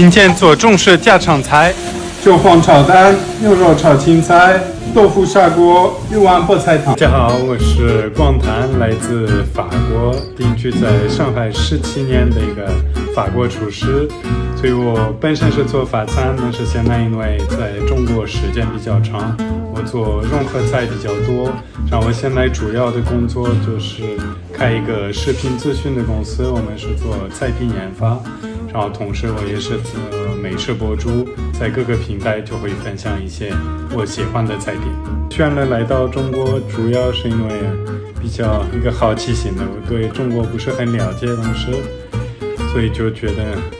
今天做中式家常菜：韭黄炒蛋、牛肉炒青菜、豆腐砂锅、一碗菠菜汤。大家好，我是广谭，来自法国，定居在上海十七年的一个法国厨师。所以我本身是做法餐，但是现在因为在中国时间比较长，我做融合菜比较多。然后我现在主要的工作就是开一个视频咨询的公司，我们是做菜品研发。然后同时我也是自美食博主，在各个平台就会分享一些我喜欢的菜品。选了来到中国，主要是因为比较一个好奇心的，我对中国不是很了解，当时，所以就觉得。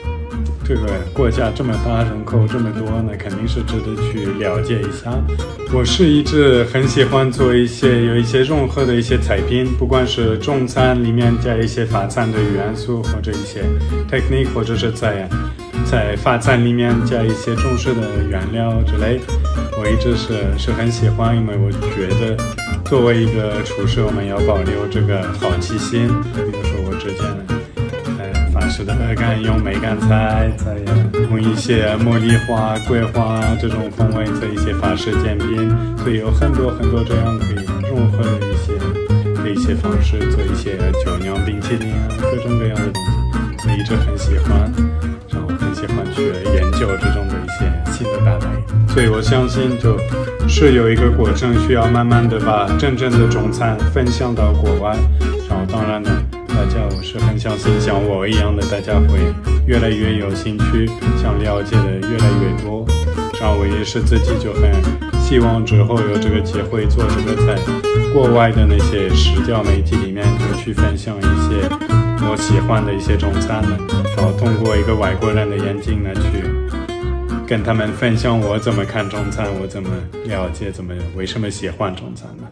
这个国家这么大，人口这么多，那肯定是值得去了解一下。我是一直很喜欢做一些有一些融合的一些菜品，不管是中餐里面加一些法餐的元素，或者一些 technique，或者是在在法餐里面加一些中式的原料之类，我一直是是很喜欢，因为我觉得作为一个厨师，我们要保留这个好奇心。比如说我之前。是的，干用梅干菜，再用一些茉莉花、桂花这种风味做一些法式煎饼，所以有很多很多这样可以融合的一些的一些方式，做一些酒酿冰淇淋啊，各种各样的东西，我一直很喜欢，然后很喜欢去研究这种的一些新的搭配，所以我相信就是有一个过程，需要慢慢的把真正的中餐分享到国外，然后当然呢。大家，我是很相信像我一样的，大家会越来越有兴趣，想了解的越来越多。然后我也是自己就很希望之后有这个机会做这个，在国外的那些社交媒体里面就去分享一些我喜欢的一些中餐呢，然后通过一个外国人的眼睛呢去跟他们分享我怎么看中餐，我怎么了解，怎么为什么喜欢中餐呢？